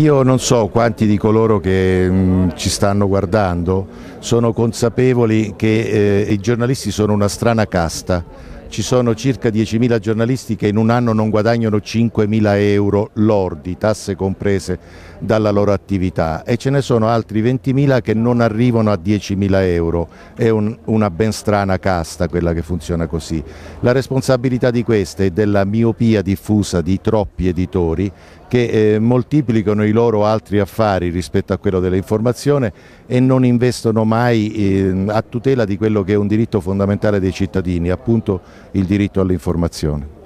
Io non so quanti di coloro che mh, mm, ci stanno guardando sono consapevoli che eh, i giornalisti sono una strana casta. Ci sono circa 10.000 giornalisti che in un anno non guadagnano 5.000 euro lordi, tasse comprese dalla loro attività e ce ne sono altri 20.000 che non arrivano a 10.000 euro. È un, una ben strana casta quella che funziona così. La responsabilità di questa è della miopia diffusa di troppi editori che eh, moltiplicano i loro altri affari rispetto a quello dell'informazione e non investono mai eh, a tutela di quello che è un diritto fondamentale dei cittadini, appunto il diritto all'informazione.